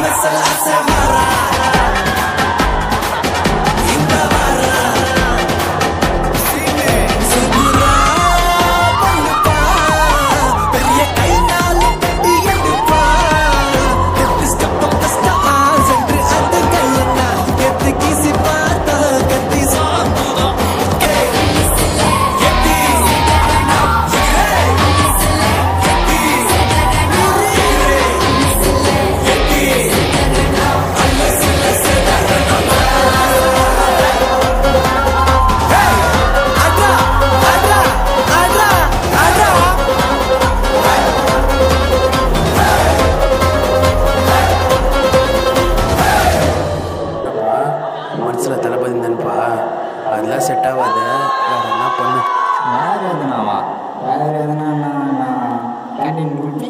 بس الأحسن مرة. அதெல்லாம் செட் ஆகாத வேற என்ன பண்ணு? வேற எதுனாவா? வேற எதுனா நான் கேண்டீன் குட்டி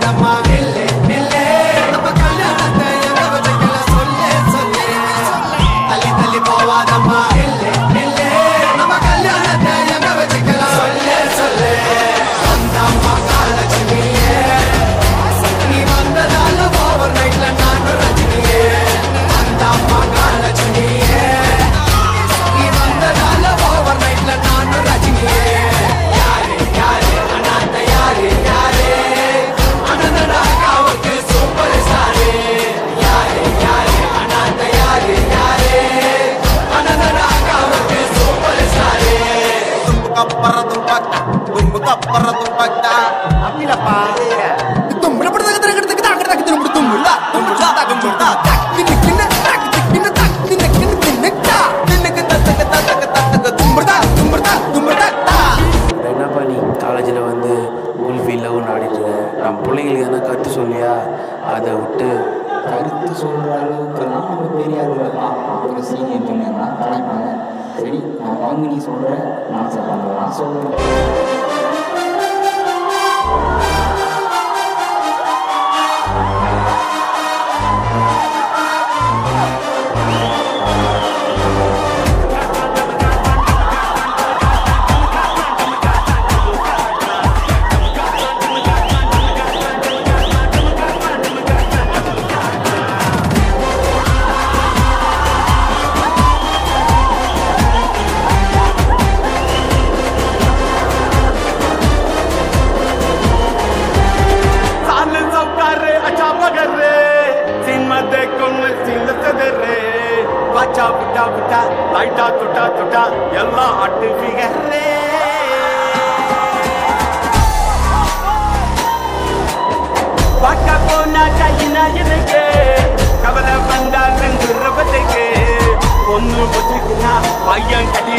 Madam. தும்பு தும்பக்கா அப்படிலப்பா தும்புல படுத்த கத்திர கத்திர கத்திர கத்திர கத்திர தும்புல தும்புல தும்புல தின்னு கின்னு தக்கு தின்னுக்கா தின்னுக்கு தத்தக்க தத்தக்க தத்தக்க தும்புடா தும்புடா தும்புடா என்னப்பா நீ காலேஜில் வந்து உல்ஃபி லவ் ஆடிட்டு நம்ம பிள்ளைங்களுக்கு எதனா கற்று சொல்லியா அதை விட்டு கருத்து சொல்கிற அளவுக்குலாம் நம்ம பெரிய அளவுலப்பா அப்புறம் சீனியர் ஜூனியர்லாம் சரி நான் வாங்கி நீ சொல்கிற நான் சொல்கிறேன் நான் சொல்கிறேன் கிடைக்கும் சில்லுத்துதர்ரு பாச்சா புட்டா புட்டா லைட்டா துட்டா துட்டா எல்லாம் அட்டு கவலை வந்தா ரெண்டு பையன் கட்டி